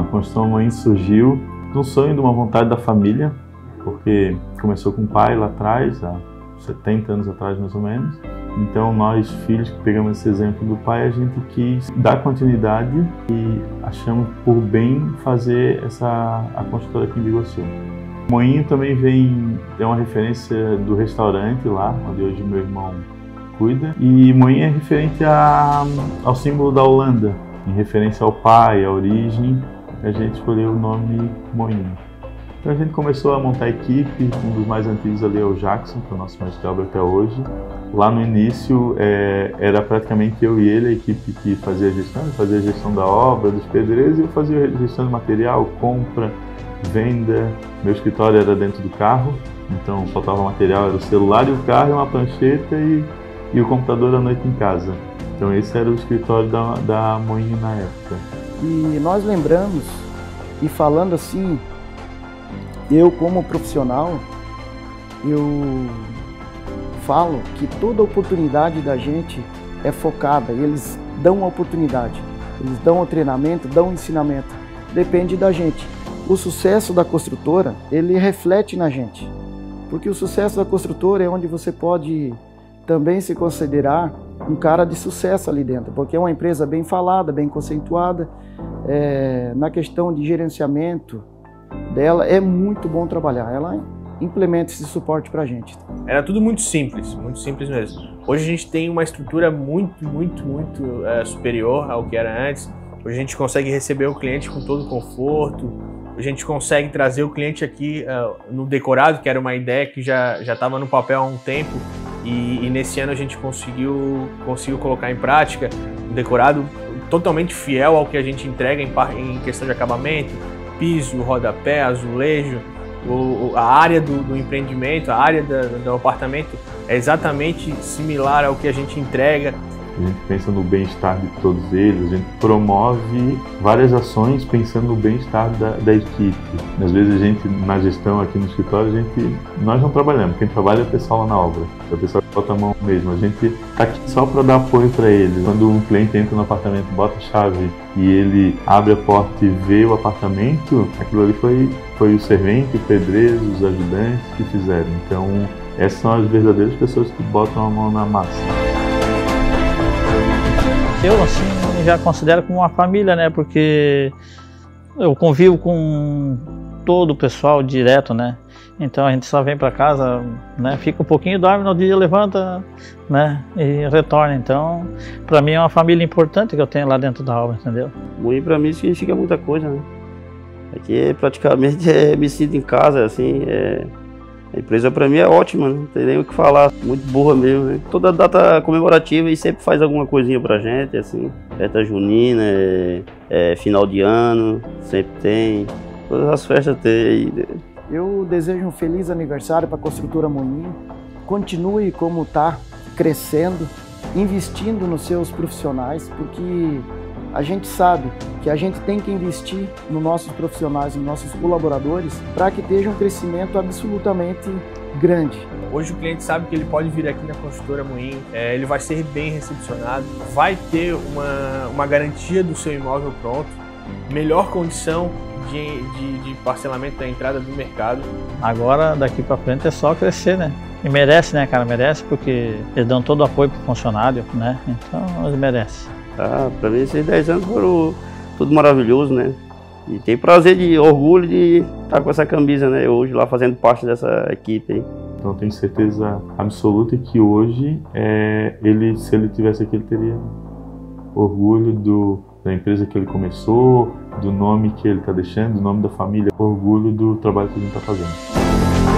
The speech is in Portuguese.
a construção Mãe surgiu de um sonho, de uma vontade da família, porque começou com o pai lá atrás, há 70 anos atrás mais ou menos. Então nós, filhos que pegamos esse exemplo do pai, a gente quis dar continuidade e achamos por bem fazer essa a construtora aqui em Biguaçu. Moinho também vem, é uma referência do restaurante lá, onde hoje meu irmão cuida. E Moinho é referente a, ao símbolo da Holanda, em referência ao pai, à origem, a gente escolheu o nome Moinho. Então a gente começou a montar a equipe, um dos mais antigos ali é o Jackson, que é o nosso obra até hoje. Lá no início é, era praticamente eu e ele, a equipe que fazia a gestão, fazia a gestão da obra, dos pedreiros, e eu fazia a gestão de material, compra, venda. Meu escritório era dentro do carro, então faltava material, era o celular e o carro, uma prancheta e, e o computador à noite em casa. Então esse era o escritório da, da Moinho na época. E nós lembramos, e falando assim, eu como profissional, eu falo que toda oportunidade da gente é focada, eles dão a oportunidade, eles dão o treinamento, dão o ensinamento, depende da gente. O sucesso da construtora, ele reflete na gente, porque o sucesso da construtora é onde você pode também se considerar um cara de sucesso ali dentro, porque é uma empresa bem falada, bem conceituada, é, na questão de gerenciamento dela é muito bom trabalhar. Ela implementa esse suporte para a gente. Era tudo muito simples, muito simples mesmo. Hoje a gente tem uma estrutura muito, muito, muito é, superior ao que era antes. Hoje a gente consegue receber o cliente com todo conforto. A gente consegue trazer o cliente aqui uh, no decorado, que era uma ideia que já já estava no papel há um tempo e, e, nesse ano a gente conseguiu, conseguiu colocar em prática um decorado totalmente fiel ao que a gente entrega em, em questão de acabamento, piso, rodapé, azulejo, o, a área do, do, empreendimento, a área da, do apartamento é exatamente similar ao que a gente entrega a gente pensa no bem-estar de todos eles, a gente promove várias ações pensando no bem-estar da, da, equipe. Às vezes a gente, na gestão aqui no escritório, a gente, nós não trabalhamos, quem trabalha é o pessoal lá na obra, é o pessoal que bota a mão mesmo. A gente está aqui só para dar apoio para eles. Quando um cliente entra no apartamento, bota a chave e ele abre a porta e vê o apartamento, aquilo ali foi, foi o servente, o pedreiro, os ajudantes que fizeram. Então, essas são as verdadeiras pessoas que botam a mão na massa. Eu, assim, já considero como uma família, né? Porque eu convivo com todo o pessoal direto, né? Então a gente só vem para casa, né? Fica um pouquinho, dorme, no dia levanta, né? E retorna. Então, para mim é uma família importante que eu tenho lá dentro da obra, entendeu? Muito para mim significa muita coisa, né? Aqui praticamente é, me sinto em casa, assim, é, a empresa para mim é ótima, não tem nem o que falar, muito boa mesmo, né? Toda data comemorativa e sempre faz alguma coisinha pra gente, assim, festa junina, é, é, final de ano, sempre tem, todas as festas tem. Né? Eu desejo um feliz aniversário para a Construtora Moinho, continue como está, crescendo, investindo nos seus profissionais, porque a gente sabe que a gente tem que investir nos nossos profissionais, nos nossos colaboradores, para que esteja um crescimento absolutamente grande. Hoje o cliente sabe que ele pode vir aqui na construtora Moinho, é, ele vai ser bem recepcionado, vai ter uma, uma garantia do seu imóvel pronto, melhor condição de, de, de parcelamento da entrada do mercado. Agora, daqui para frente, é só crescer, né? E merece, né, cara? Merece porque eles dão todo o apoio pro funcionário, né? Então, eles merecem. Tá? Para mim, esses 10 anos foram tudo maravilhoso, né? E tem prazer de orgulho de estar com essa camisa, né? Hoje lá fazendo parte dessa equipe aí. Então tenho certeza absoluta que hoje é, ele, se ele tivesse aqui, ele teria orgulho do, da empresa que ele começou, do nome que ele está deixando, do nome da família, orgulho do trabalho que a gente está fazendo.